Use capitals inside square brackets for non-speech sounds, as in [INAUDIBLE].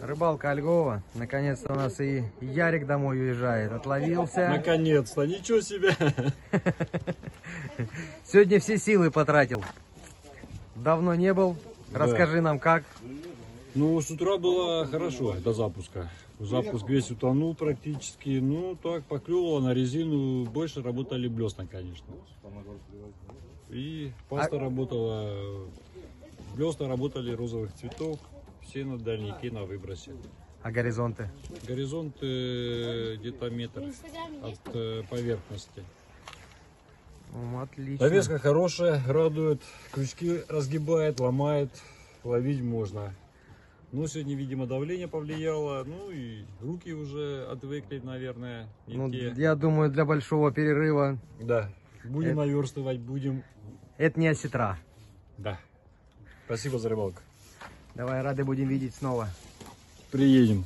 Рыбалка Ольгова. Наконец-то у нас и Ярик домой уезжает. Отловился. Наконец-то, ничего себе. [LAUGHS] Сегодня все силы потратил. Давно не был. Расскажи нам как. Ну, с утра было хорошо до запуска. Запуск весь утонул практически. Ну, так, поклевывало на резину. Больше работали блесна, конечно. И паста работала. Блесна работали розовых цветов. На дальники на выбросе. А горизонты? Горизонт э, где-то метр от э, поверхности. М, Отлично. Навеска хорошая, радует. Крючки разгибает, ломает. Ловить можно. Ну, сегодня, видимо, давление повлияло. Ну и руки уже отвыкли, наверное. Ну, те. я думаю, для большого перерыва Да. Будем Это- наверстывать, будем. это не осетра. Да. Спасибо за рыбалку. Давай, рады будем видеть снова. Приедем.